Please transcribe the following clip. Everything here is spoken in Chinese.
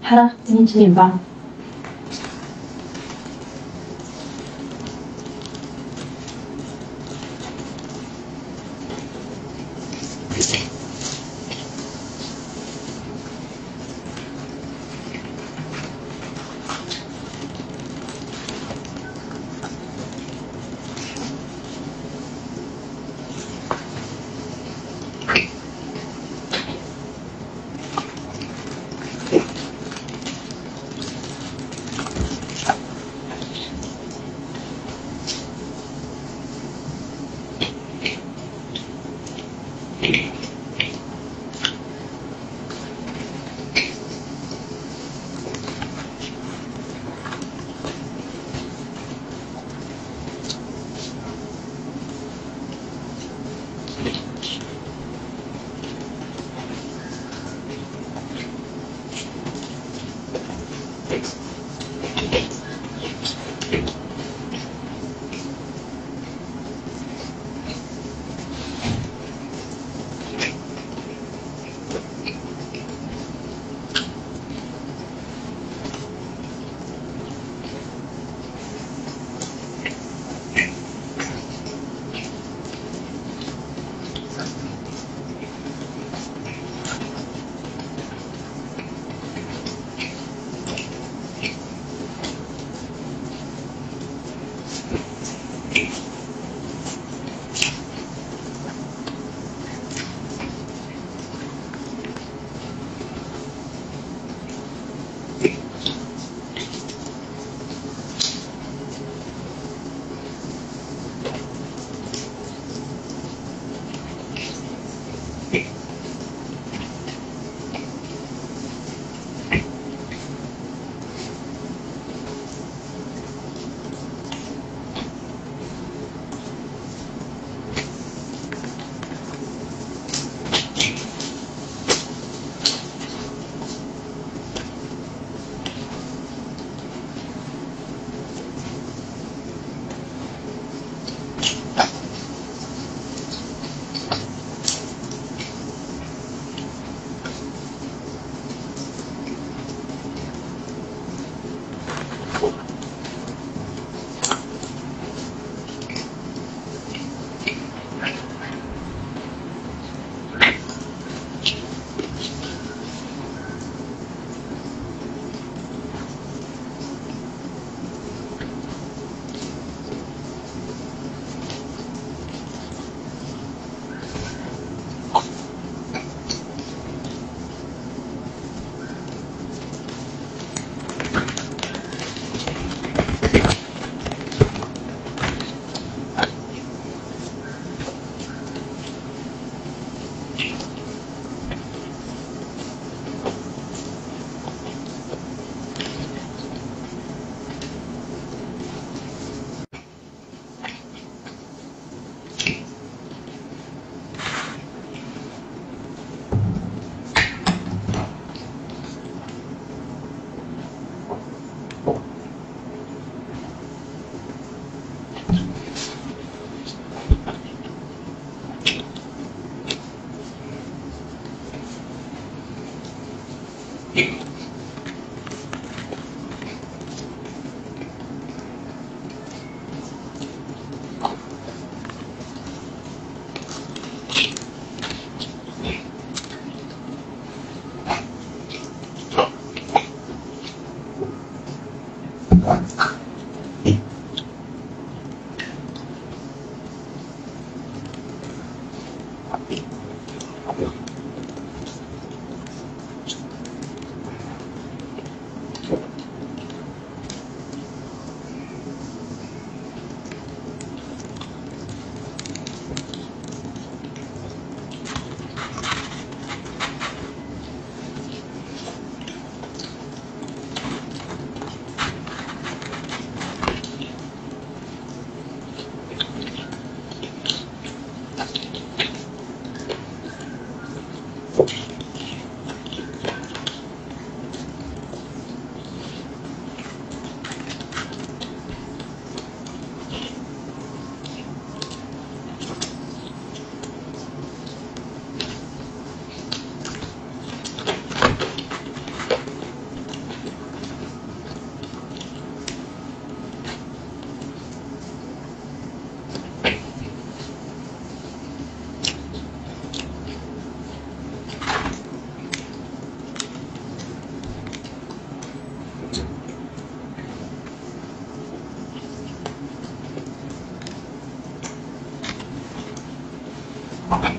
好了，今天吃点吧。you. 好